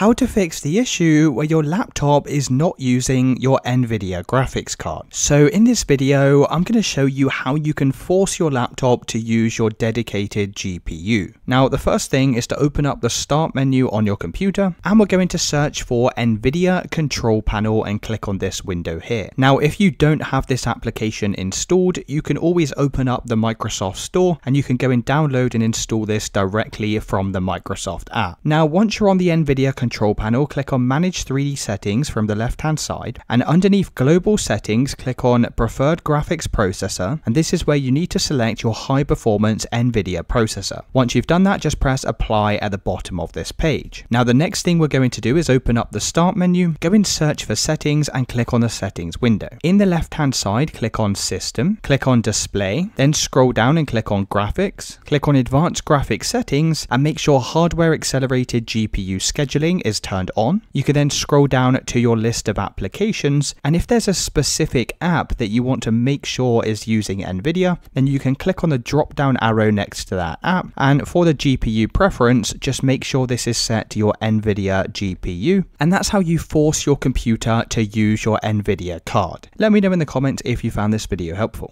how to fix the issue where your laptop is not using your NVIDIA graphics card. So in this video, I'm going to show you how you can force your laptop to use your dedicated GPU. Now, the first thing is to open up the start menu on your computer and we're going to search for NVIDIA control panel and click on this window here. Now, if you don't have this application installed, you can always open up the Microsoft Store and you can go and download and install this directly from the Microsoft app. Now, once you're on the NVIDIA control panel, click on Manage 3D Settings from the left hand side and underneath Global Settings, click on Preferred Graphics Processor and this is where you need to select your high performance NVIDIA processor. Once you've done that, just press Apply at the bottom of this page. Now, the next thing we're going to do is open up the Start menu, go in Search for Settings and click on the Settings window. In the left hand side, click on System, click on Display, then scroll down and click on Graphics, click on Advanced Graphics Settings and make sure Hardware Accelerated GPU Scheduling is turned on. You can then scroll down to your list of applications and if there's a specific app that you want to make sure is using NVIDIA, then you can click on the drop down arrow next to that app and for the GPU preference, just make sure this is set to your NVIDIA GPU and that's how you force your computer to use your NVIDIA card. Let me know in the comments if you found this video helpful.